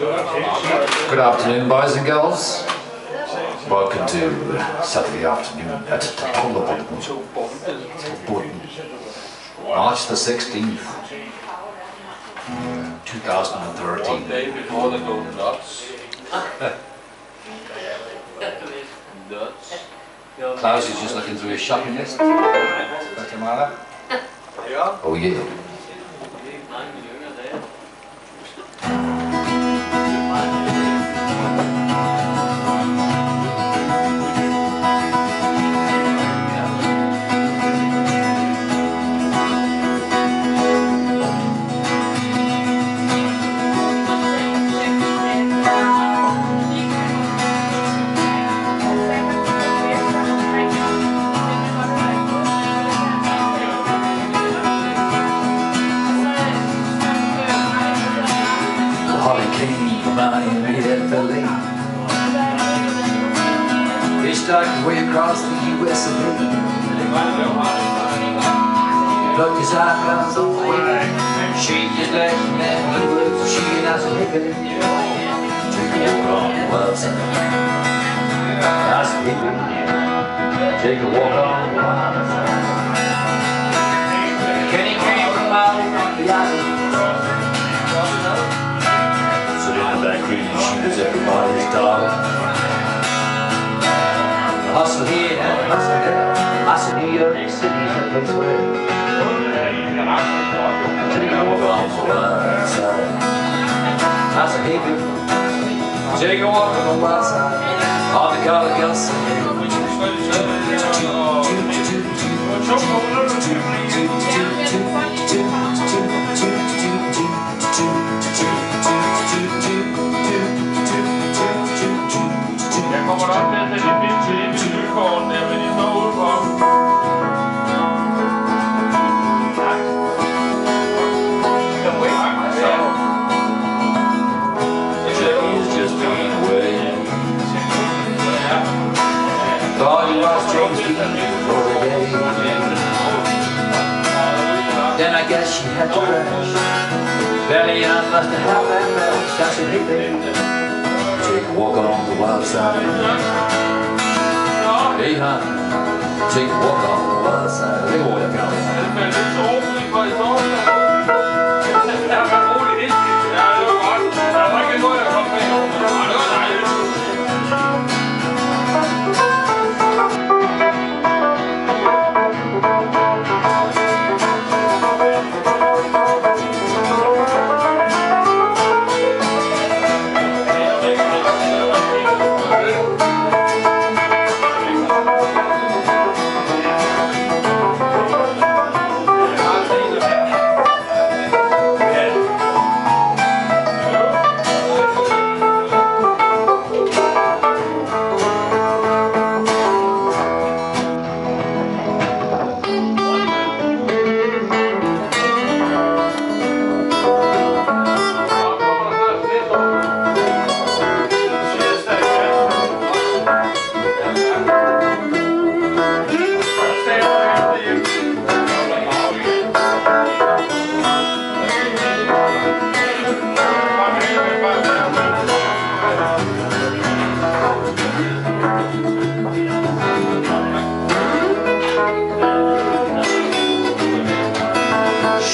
Good afternoon, boys and girls. Welcome to Saturday afternoon at the Tullabutton, March the 16th, 2013. day before the golden nuts. Klaus is just looking through his shopping list. Oh yeah. Immediately. He started way across the US of A. Plucked his eyebrows off the way. Shake his legs and then he was she as a hippie. Take a walk on the wild side. A hippie. Take a walk on the wild was everybody's darling. Hustle here hustle there. Said New York City's a place where Take a walk on wild side. Hey baby, take a walk on wild side. All the color girls sing. Then I guess she had to crash. Belly I must have had that take a walk on the wild side. Hey hon, take a walk on the wild side. Det går jeg gerne. Men det er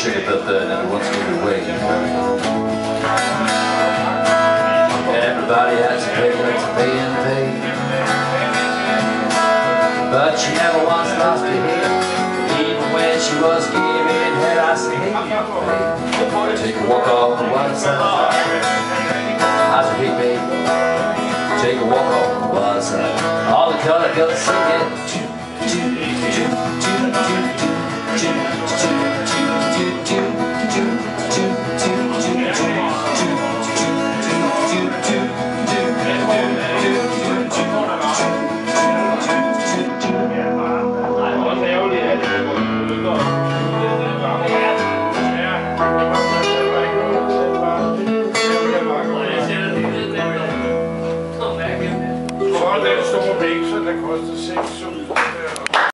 Sugar pepper never once moved away. Everybody had to pay, had to pay and pay. But she never once lost her head. Even when she was giving head, I said, hey, babe, take a walk off the wild side. I said, hey, take a walk off the wild side. All the color girls singing. Choo, choo, choo, choo, choo, choo, choo. six.